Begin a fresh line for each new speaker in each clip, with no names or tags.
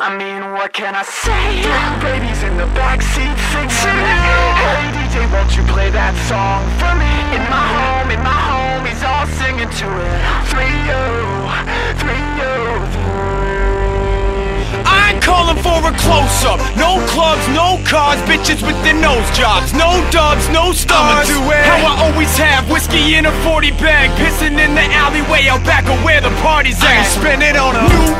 I mean, what can I say? Babies in the backseat singing Hey DJ, won't you play that song for me? In my home, in my home, he's all singing to it. Three oh, three oh, three.
I ain't calling for a close-up. No clubs, no cars, bitches with their nose jobs. No dubs, no stars.
Do it.
How I always have Whiskey in a 40 bag. Pissing in the alleyway out back of where the party's
I
at
ain't spend it on a
New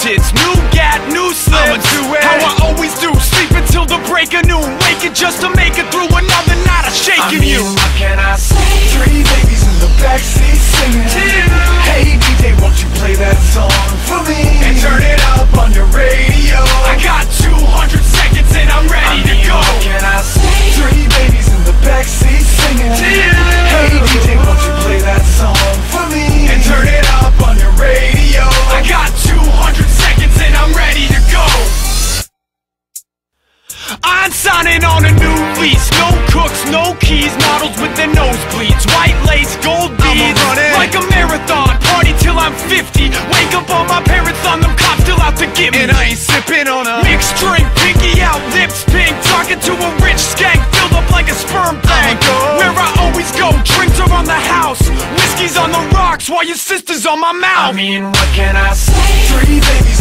tits New gat, new slips
I'ma do it.
How I always do. Sleep until the break of noon. Waking just to make it through another night I'm signing on a new lease. No cooks, no keys Models with their nosebleeds White lace, gold beads. Like a marathon Party till I'm 50 Wake up on my parents on them cops Still out to get me.
And I ain't sipping on a
Mixed drink, pinky out, lips pink. Talking to a rich skank Filled up like a sperm bank. Where I always go Drinks are on the house. Whiskey's on the rocks While your sister's on my mouth.
I mean, what can I say? Three babies